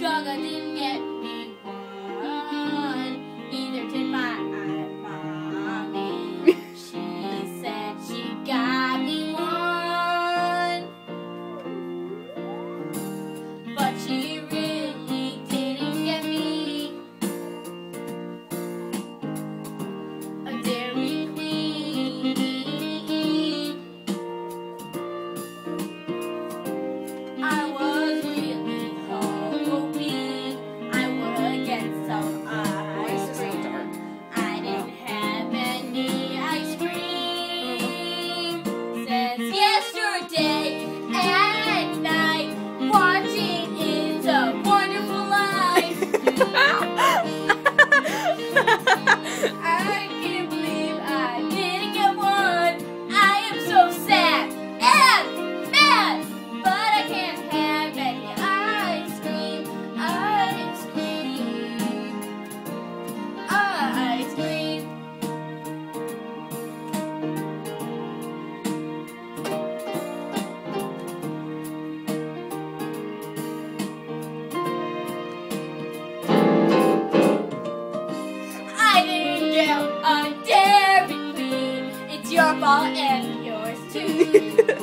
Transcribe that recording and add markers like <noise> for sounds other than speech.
Gaga didn't get me. and yours too. <laughs>